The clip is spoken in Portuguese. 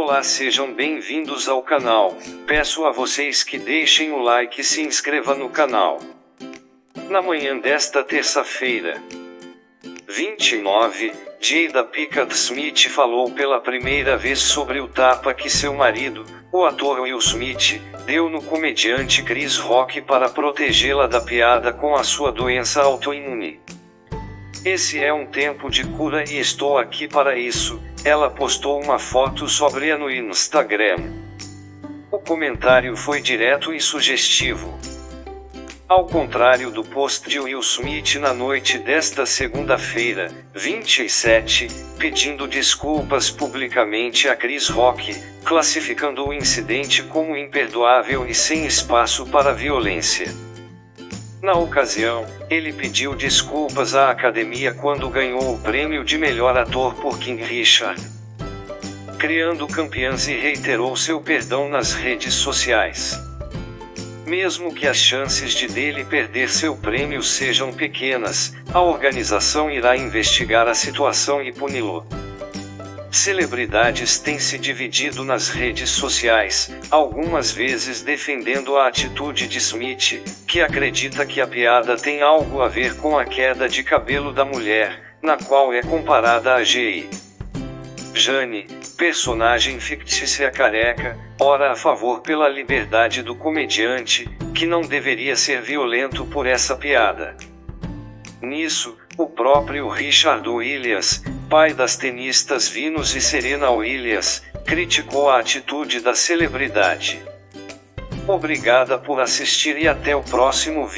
Olá, sejam bem-vindos ao canal. Peço a vocês que deixem o like e se inscreva no canal. Na manhã desta terça-feira, 29, Jada Pickett Smith falou pela primeira vez sobre o tapa que seu marido, o ator Will Smith, deu no comediante Chris Rock para protegê-la da piada com a sua doença autoimune. Esse é um tempo de cura e estou aqui para isso. Ela postou uma foto sobre no Instagram. O comentário foi direto e sugestivo. Ao contrário do post de Will Smith na noite desta segunda-feira, 27, pedindo desculpas publicamente a Chris Rock, classificando o incidente como imperdoável e sem espaço para violência. Na ocasião, ele pediu desculpas à academia quando ganhou o prêmio de melhor ator por King Richard. Criando campeãs e reiterou seu perdão nas redes sociais. Mesmo que as chances de dele perder seu prêmio sejam pequenas, a organização irá investigar a situação e puni-lo. Celebridades têm se dividido nas redes sociais, algumas vezes defendendo a atitude de Smith, que acredita que a piada tem algo a ver com a queda de cabelo da mulher, na qual é comparada a G.I. Jane, personagem fictícia careca, ora a favor pela liberdade do comediante, que não deveria ser violento por essa piada. Nisso, o próprio Richard Williams, pai das tenistas Venus e Serena Williams, criticou a atitude da celebridade. Obrigada por assistir e até o próximo vídeo.